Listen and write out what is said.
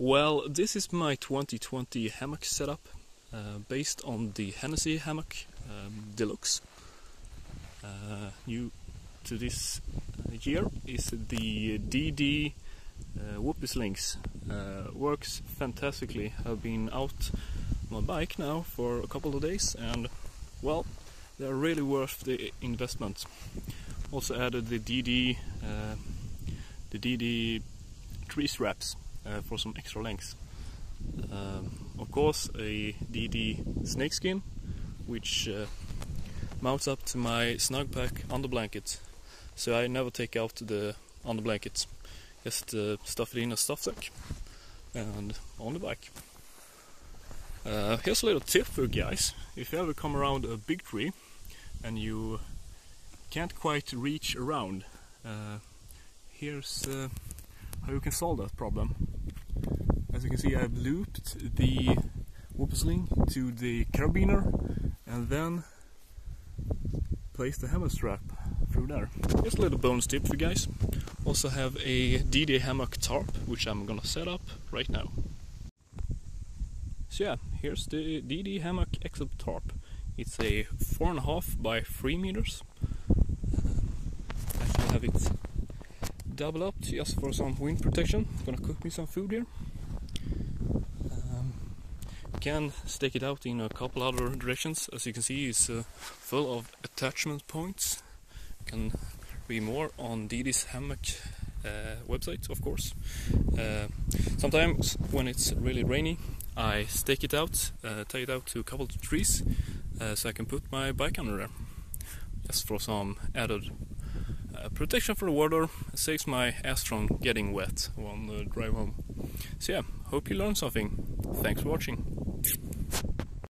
Well, this is my 2020 hammock setup, uh, based on the Hennessy hammock um, Deluxe. Uh, new to this uh, year is the DD uh, Slings. Uh, works fantastically. I've been out on my bike now for a couple of days, and well, they're really worth the investment. Also added the DD, uh, the DD tree straps for some extra length. Um, of course, a DD snakeskin, which uh, mounts up to my Snugpak under blanket, so I never take out the under blanket. Just stuff it in a stuff sack and on the bike. Uh, here's a little tip for you guys: if you ever come around a big tree and you can't quite reach around, uh, here's uh, how you can solve that problem. As you can see I've looped the whoopie sling to the carabiner and then placed the hammer strap through there. Just a little bonus tip for you guys. Also have a DD hammock tarp which I'm gonna set up right now. So yeah, here's the DD hammock XL tarp. It's a four and a half by three meters. Actually have it double up just for some wind protection. Gonna cook me some food here. Um, can stick it out in a couple other directions. As you can see, it's uh, full of attachment points. Can read more on DD's hammock uh, website, of course. Uh, sometimes when it's really rainy, I stake it out, uh, tie it out to a couple of trees, uh, so I can put my bike under there, just for some added uh, protection for the water. Saves my ass from getting wet on the drive home. So yeah, hope you learned something. Thanks for watching.